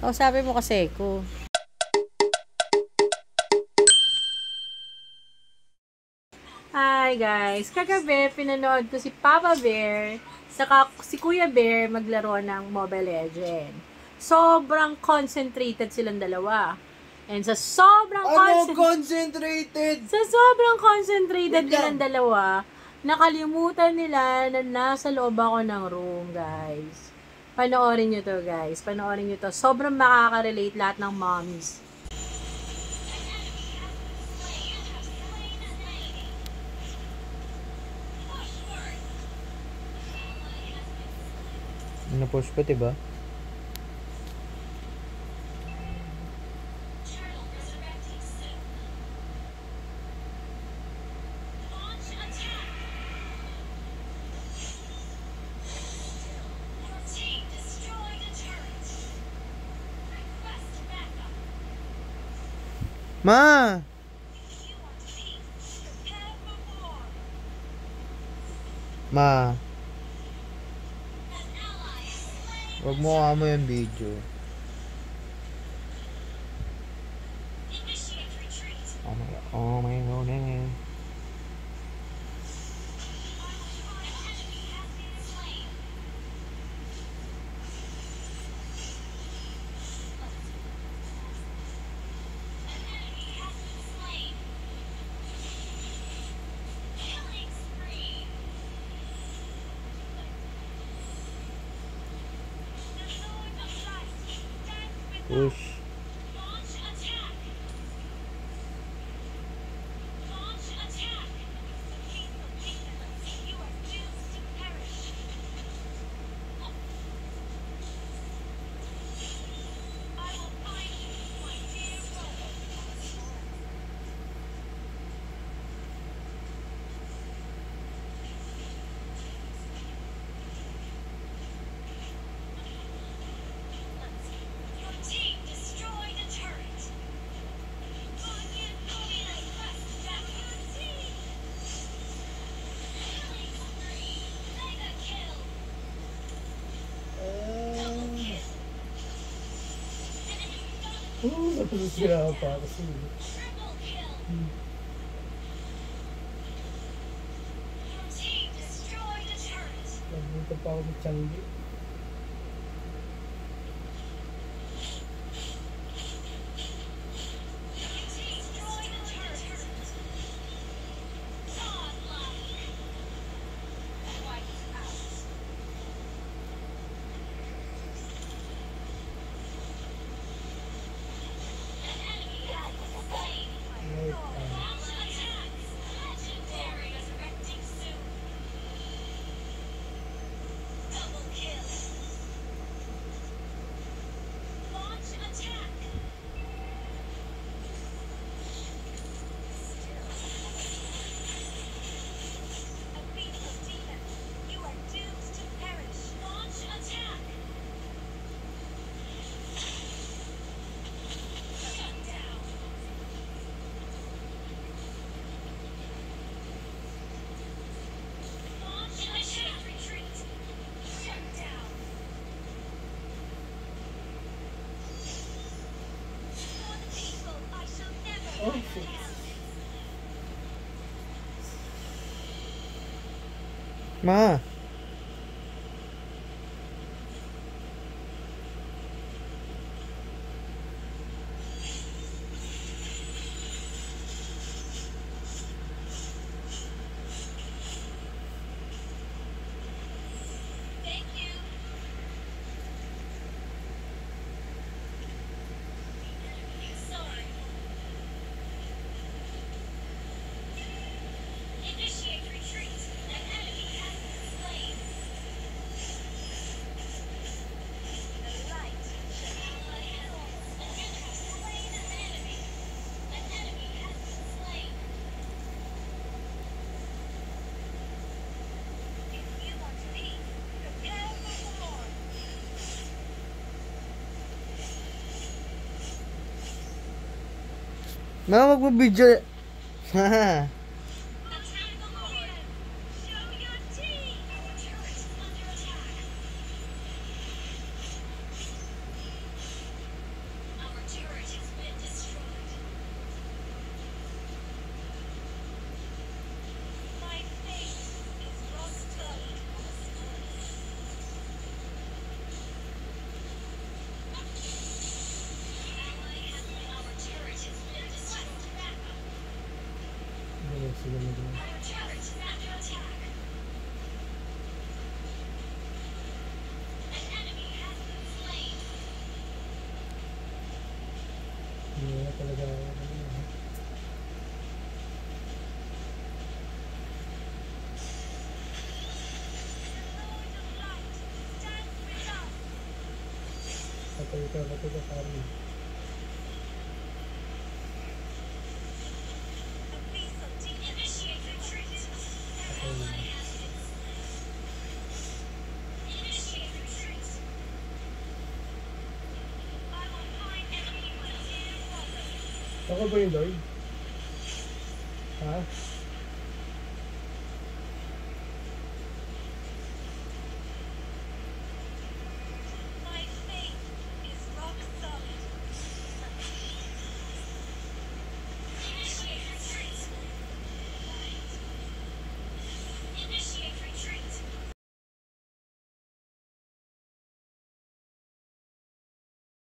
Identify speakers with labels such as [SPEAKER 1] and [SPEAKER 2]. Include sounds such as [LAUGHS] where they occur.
[SPEAKER 1] Kausapin mo kasi ko. Hi guys! Kagabi, pinanood ko si Papa Bear saka si Kuya Bear maglaro ng Mobile Legend. Sobrang concentrated silang dalawa. And sa sobrang
[SPEAKER 2] Ano
[SPEAKER 1] concent-
[SPEAKER 2] concentrated?
[SPEAKER 1] sa sobrang concentrated
[SPEAKER 2] Wait lang.
[SPEAKER 1] nilang dalawa, nakalimutan nila na nasa loob ako ng room, guys. Panoorin nyo to, guys. Panoorin nyo to. Sobrang makaka-relate lahat ng mommies.
[SPEAKER 2] Napost ko, diba? Ma! Ma. Huwag mo kamo yung video. Oh my. Oh my Oxi. Look
[SPEAKER 3] at. Triple kill. Hmm. Team destroyed a turret. Let me get power of the.
[SPEAKER 2] Ma! Ma, wag mo. Ha. [LAUGHS] [LAUGHS]
[SPEAKER 3] sila na doon. Hindi na talaga ano yun. Patay ka, patay Ako ba yun, Lloyd? Ha?